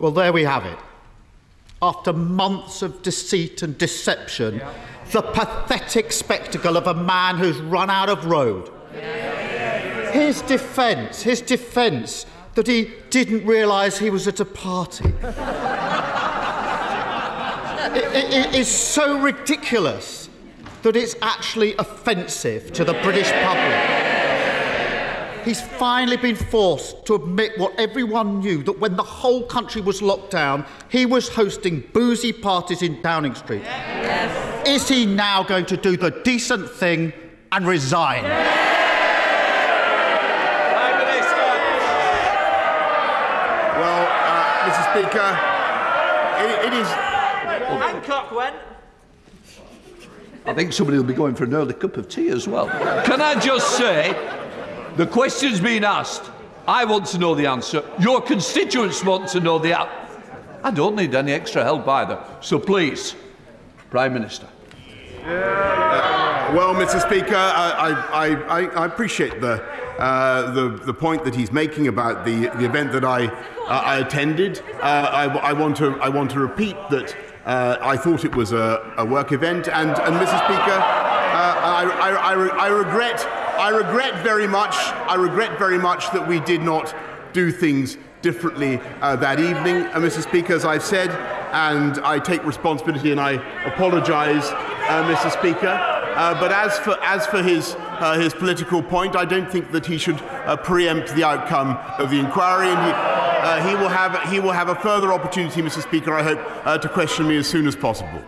Well, there we have it. After months of deceit and deception, yeah. the pathetic spectacle of a man who's run out of road. Yeah. His defence, his defence that he didn't realise he was at a party. it, it, it is so ridiculous that it's actually offensive to the British public. He's finally been forced to admit what everyone knew that when the whole country was locked down, he was hosting boozy parties in Downing Street. Yes. Is he now going to do the decent thing and resign? Yes. Well, uh, Mr. Speaker, it, it is. Hancock went. I think somebody will be going for an early cup of tea as well. Can I just say, the question's been asked. I want to know the answer. Your constituents want to know the answer. I don't need any extra help either. So please, Prime Minister. Well, Mr. Speaker, I, I, I, I appreciate the, uh, the, the point that he's making about the, the event that I, uh, I attended. Uh, I, I, want to, I want to repeat that uh, I thought it was a, a work event, and, and Mr. Speaker, uh, I, I, I, I regret I regret very much, I regret very much that we did not do things differently uh, that evening, uh, Mr. Speaker, as I've said, and I take responsibility and I apologise, uh, Mr. Speaker. Uh, but as for, as for his, uh, his political point, I don't think that he should uh, preempt the outcome of the inquiry. And he, he, will have, he will have a further opportunity, Mr. Speaker, I hope, to question me as soon as possible.